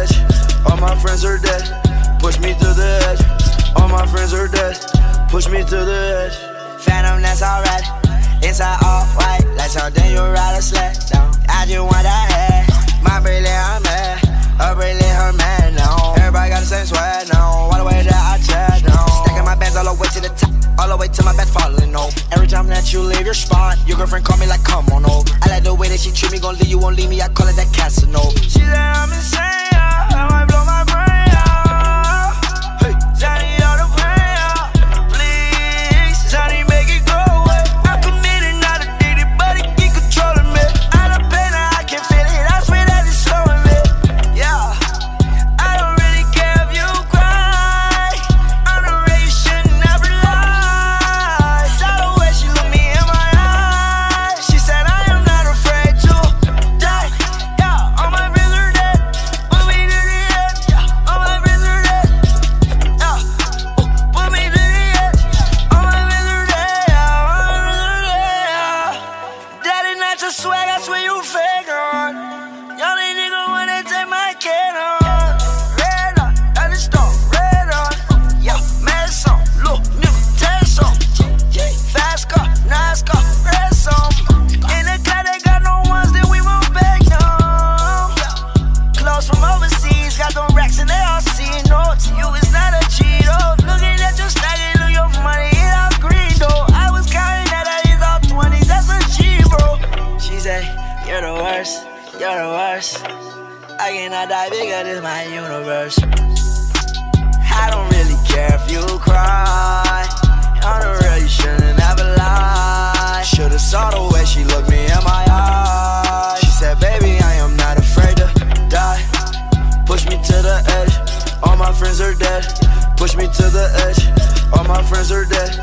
edge. All my friends are dead, push me to the edge. All my friends are dead, push me to the edge. Phantom, that's alright. Inside all white, like something you ride a sled down. I just want that head. My bracelet, I'm time that you leave your spot, your girlfriend call me like, come on over. I like the way that she treat me, gon' leave you, won't leave me. I call it that Casanova. She said I'm insane. I might blow my brain out. Hey, Johnny You're the worst, you're the worst. I cannot die bigger than my universe. I don't really care if you cry. On the real, you shouldn't ever lie. Should've saw the way she looked me in my eyes. She said, Baby, I am not afraid to die. Push me to the edge. All my friends are dead. Push me to the edge. All my friends are dead.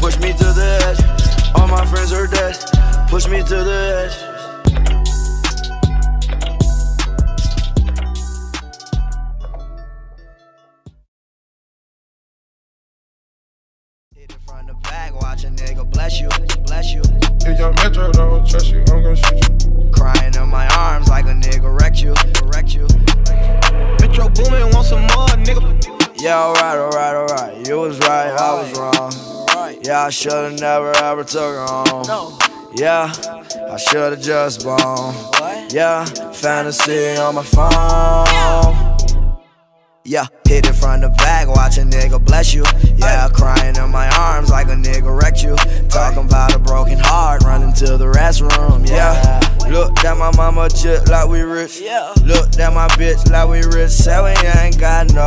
Push me to the edge. All my friends are dead. Push me to the edge. Gonna shoot you. Crying in my arms like a nigga wrecked you, wrecked you. Metro Boomin, want some more, nigga. Yeah, alright, alright, alright. You was right, I was wrong. Yeah, I should've never ever took her home. Yeah, I should've just blown. Yeah, fantasy on my phone. Yeah, hit it from the back, watch a nigga bless you. Yeah, crying in my arms like a nigga wrecked you. Talking about a broken heart, running to the restroom. Yeah, looked at my mama just like we rich. Yeah, looked at my bitch like we rich. Said we ain't got no.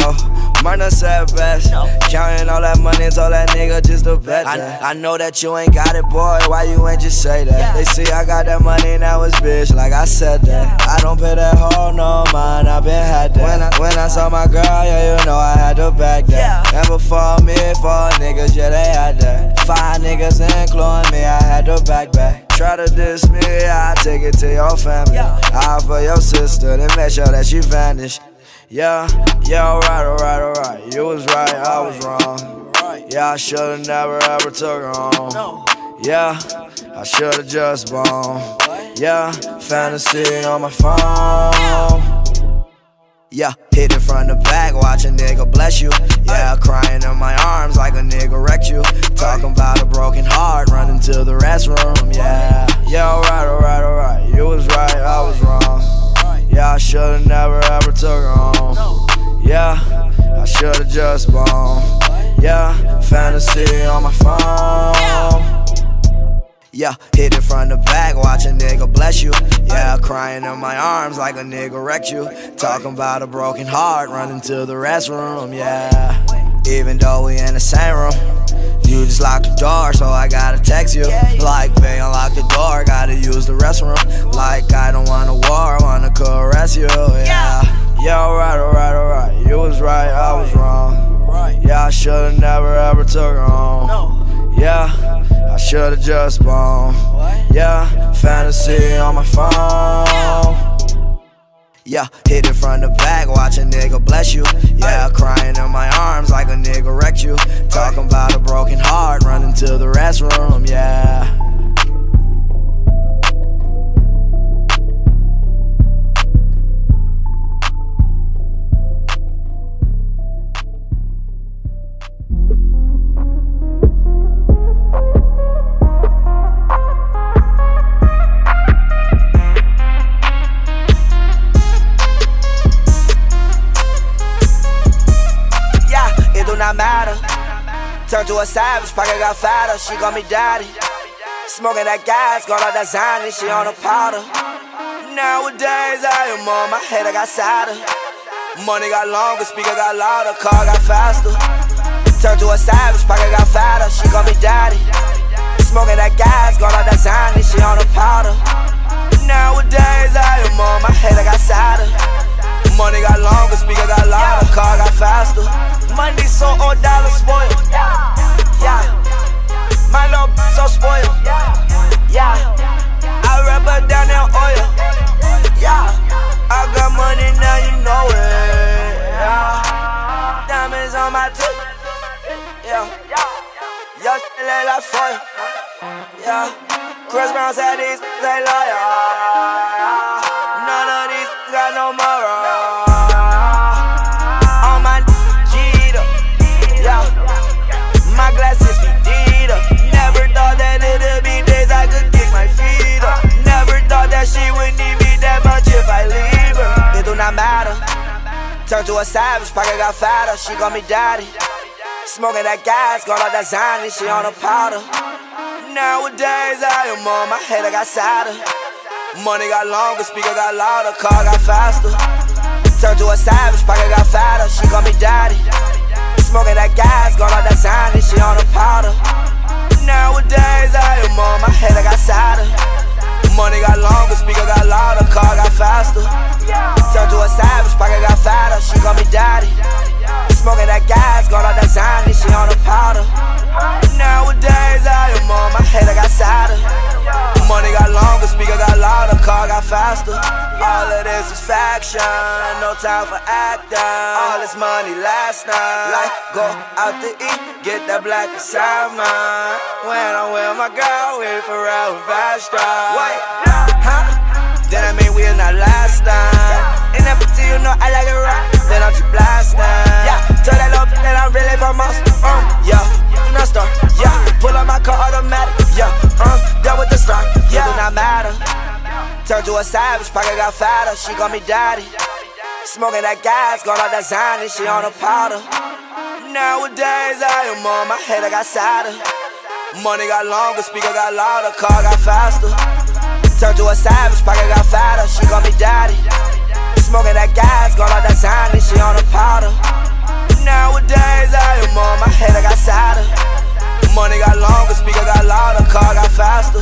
Murder said best. Counting all that money, told that nigga just to bet that. I, I know that you ain't got it, boy. Why you ain't just say that? They see I got that money, now it's bitch, like I said that. I don't pay that hoe no mind, I been had that. When I, when I saw my girl, yeah, you know I had to back that. And before me, four niggas, yeah, they had that. Five niggas including me, I had to back back. Try to diss me, I take it to your family. I for your sister, then make sure that she vanished. Yeah, yeah, alright, alright, alright. You was right, I was wrong. Yeah, I should've never ever took her home. Yeah, I should've just blown. Yeah, fantasy on my phone. Yeah, hit it from the back, watch a nigga bless you. Yeah, crying in my arms like a nigga wrecked you. Talking about a broken heart, running to the restroom. Yeah, yeah, alright, alright, alright. You was right, I was wrong. Yeah, I should've never ever took her home. Yeah, I should've just blown. Yeah, fantasy on my phone. Yeah, hit it from the back, watch a nigga bless you. Yeah, crying in my arms like a nigga wrecked you. Talking about a broken heart, running to the restroom. Yeah, even though we in the same room. You just locked the door, so I gotta text you. Like, babe, unlock the door, gotta use the restroom. Like, I don't want a war, I wanna caress you. Yeah, yeah, alright, alright, alright. You was right, I was wrong. Yeah, I should've never ever took her home. Yeah, I should've just blown. Yeah, fantasy on my phone. Yeah, hit it from the back, watch a nigga bless you. Yeah, crying in my arms like a nigga wrecked you. Talking about a broken heart, running to the restroom. Yeah. Pocket got fatter, she call me daddy. Smoking that gas, got all that Zany, she on a powder. Nowadays I am on my head, I got sadder. Money got longer, speaker got louder, car got faster. Turn to a savage, pocket got fatter, she call me daddy. Smoking that gas, got all that Zany, she on a powder. Nowadays I am on my head, I got sadder. Money got longer, speaker got louder, car got faster. Money so all dollar spoiled. Yeah, my little so spoiled. Yeah, I rub her down in oil. Yeah, I got money now, you know it. Yeah, diamonds on my tip. Yeah, yeah, shit like foil. Yeah, Chris Brown said these her. It do not matter. Turn to a savage, pocket got fatter. She call me daddy. Smoking that gas, got all that Zany, she on a powder. Nowadays I am on my head, I got sadder. Money got longer, speaker got louder, car got faster. Turn to a savage, pocket got fatter, she call me daddy. Smoking that gas, got all that Zany, she on a powder. Nowadays I am on my head, I got sadder. Money got longer, speaker got louder, car got faster. That Zany, she on a powder. Nowadays I am on my head, I got sadder. Money got longer, speaker got louder, car got faster. All of this is faction, no time for acting. All this money last night, like go out to eat, get that black salmon. When I'm with my girl, we fast drive. Wait, huh? Then I mean we're not last time. And that till you know I like it right, then I'm just blasting. I'm really from us. Um, yeah, do not start. Yeah, pull up my car automatic. Yeah, done with the start. Yeah, do not matter. Turn to a savage, pocket got fatter. She call me daddy. Smoking that gas, got all that she on a powder. Nowadays I am on my head, I got sadder. Money got longer, speaker got louder, car got faster. Turn to a savage, pocket got fatter, she call me daddy. Smoking that gas, got all that she on a powder. Nowadays I am on my head, I got sadder. Money got longer, speaker got louder, car got faster.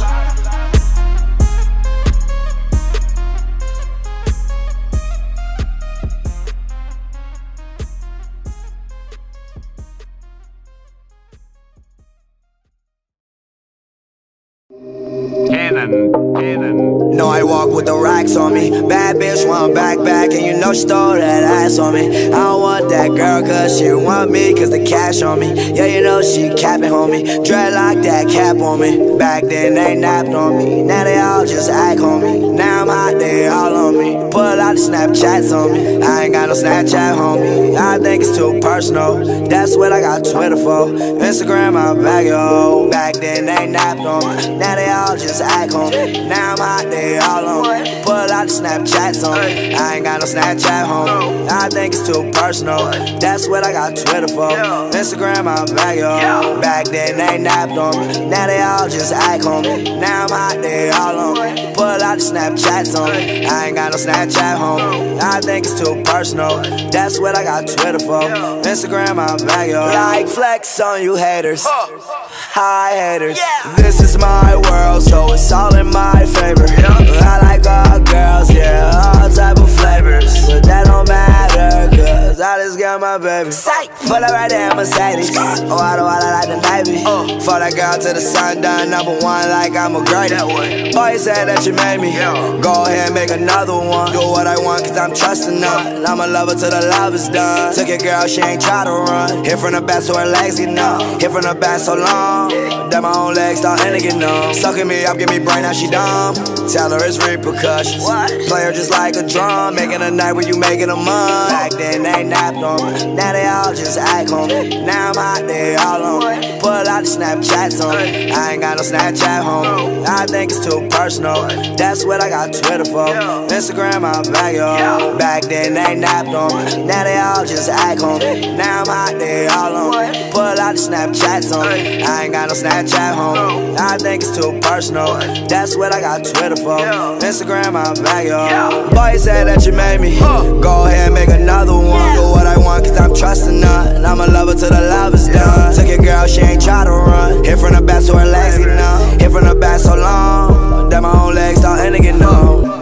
Cannon, cannon. No, I walk with the racks on me. Bad bitch want back back, and you know she stole that ass on me. I don't want that girl, cause she want me, cause the cash on me. Yeah, you know she capping, homie. Dreadlock that cap on me. Back then they napped on me. Now they all just act on me. Now I'm hot, they all on me. Pull out the Snapchats on me. I ain't got no Snapchat, homie. I think it's too personal. That's what I got Twitter for. Instagram, I back yo. Back then they napped on me. Now they all just act on me. Now I'm hot, they all on me. Pull out the Snapchats on me. I ain't got no Snapchat, homie. I think it's too personal. That's what I got Twitter for. Instagram, I'm back yo. Back then they napped on me. Now they all just act on me. Now I'm hot, they all on me. Pull out the Snapchats on me. I ain't got no Snapchat, homie. I think it's too personal. That's what I got Twitter for. Instagram, I'm back yo. Like flex on you haters. Hi haters. This is my world, so it's all in my favor. I like all girls, yeah, all type of flavors. But that My baby. Sight, pull up right there, Mercedes. Oh, I don't wanna like the Navy. For that girl to the sun done, number one, like I'm a great. Boy, you said that you made me. Go ahead, and make another one. Do what I want, cause I'm trusting none. I'm a lover till the love is done. Took your girl, she ain't try to run. Hit from the back so her legs get numb. Hit from the back so long. That my own legs starting to get numb. Sucking me up, give me brain, now she dumb. Tell her it's repercussions. Play her just like a drum. Making a night where you making a month. Back then they napped on me. Now they all just act on me. Now I'm hot, they all on. Pull out the Snapchats on. I ain't got no Snapchat, homie. I think it's too personal. That's what I got Twitter for. Instagram, I'm back yo. Back then they napped on. Now they all just act on me. Now I'm hot, they all on Pull out the Snapchats on. I ain't got no Snapchat home. I think it's too personal. That's what I got Twitter for. Instagram, I'm back, yo. Boy, said that you made me. Go ahead make another one. Do want, cause I'm trusting none. I'm a lover till the love is done. Took your girl, she ain't try to run. Hit from the back so her legs get numb. Hit from the back so long. That my own legs start ending get numb.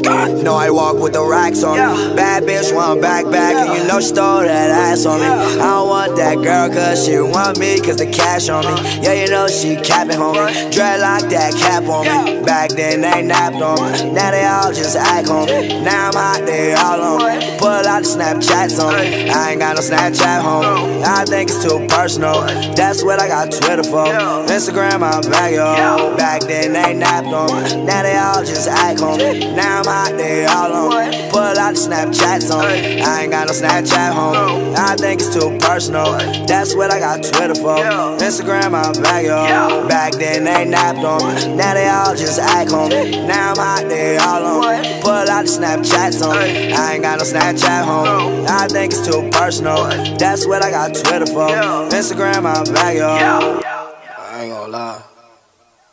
No, I walk with the racks on me. Bad bitch want back back, and you know she stole that ass on me. I don't want that girl, cause she want me, cause the cash on me. Yeah, you know she capping, homie. Dreadlock that cap on me. Back then they napped on me. Now they all just act on me. Now I'm hot, they all on me. Pull out the Snapchats on me. I ain't got no Snapchat home. I think it's too personal. That's what I got Twitter for. Instagram, I'm back, yo. Back then they napped on me. Now they all just act on me. Now I'm hot, they all on. Pull out the Snapchats on. I ain't got no Snapchat home. I think it's too personal. That's what I got Twitter for. Instagram, I'm back, yo. Back then they napped on me. Now they all just act on me. Now I'm hot, they all on. Pull out the Snapchats on. I ain't got no Snapchat home. I think it's too personal. That's what I got Twitter for. Instagram, I'm back, yo. I ain't gonna lie.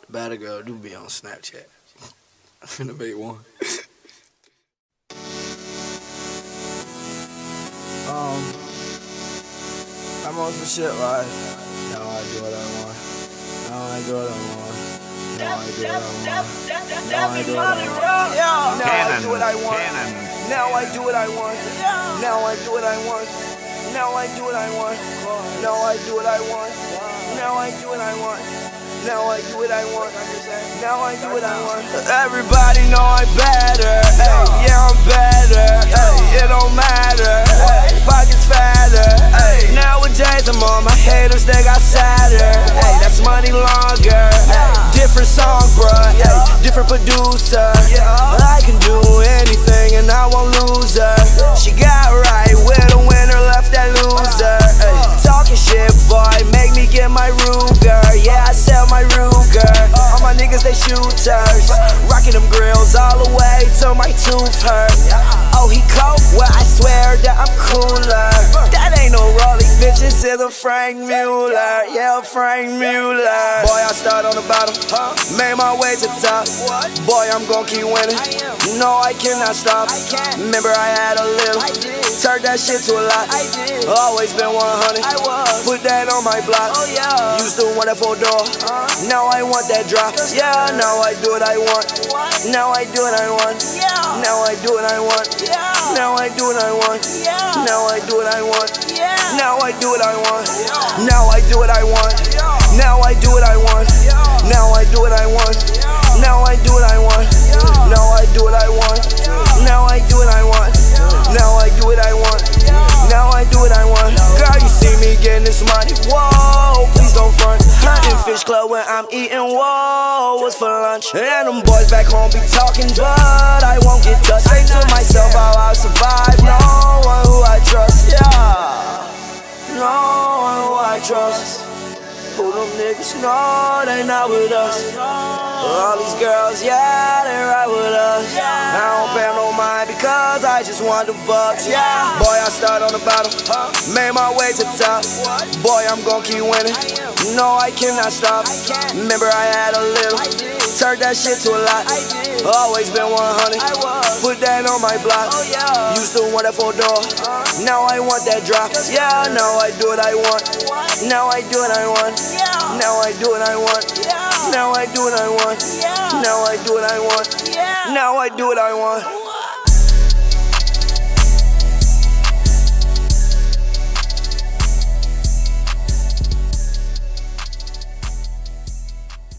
The better girl do be on Snapchat. I'm gonna beat one. um, I'm on some shit like, now. I do what I want. Now I do what I want. Now I do what I want. Now I do what I want. Now I do what I want. Now I do what I want. Now I do what I want. Now I do what I want. Now I do what I want. Now I do what I want. Now I do what I want. Now I do what I want. Everybody know I'm better. Ay, yeah, I'm better. Ay, it don't matter. Ay, pockets fatter. Ay, nowadays I'm on my haters, they got sadder. Ay, that's money longer. Different song, bruh. Ay, different producer. I can do anything and I won't lose her. She got niggas, they shooters. Rocking them grills all the way till my tooth hurt. Oh, he cold? Well, I swear that I'm cooler. That ain't no Rolly, bitch, this is a Franck Muller. Yeah, Franck Muller. Boy, I start on the bottom, made my way to the top. Boy, I'm gon' keep winning. No, I cannot stop. Remember, I had a little. Turned that shit to a lot. I did. Always been 100. I was. Put that on my block. Oh, yeah. Used to want that four door. Uh, Now I want that drop. Yeah, now I do what I want. Now I do what I want. Yeah. Now I do what I want. Yeah. Now I do what I want. Yeah. Now I do what I want. Yeah. Now I do what I want. Now I do what I want. Now I do what I want. Now I do what I want. Now I do what I want. Now I do what I want. Now I do what I want. Now I do what I want. Now I do what I want. Girl, you see me getting this money. Whoa, please don't front. Hunt & Fish Club when I'm eating. Whoa, what's for lunch? And them boys back home be talking, but I won't get touched. Say to myself how I'll survive. No one who I trust. Yeah, no one who I trust. Who them niggas know they not with us. All these girls, yeah, they right with us. I don't pay no mind because I just want the bucks. Yeah, boy, I start on the bottom, made my way to the top. Boy, I'm gon' keep winning. No, I cannot stop. Remember, I had a little, turned that shit to a lot. Always been 100. Put that on my block. Used to want that four door. Now I want that drop. Yeah, now I do what I want. Now I do what I want. Now I do what I want. Now I do what I want. Now I do what I want. Now I do what I want.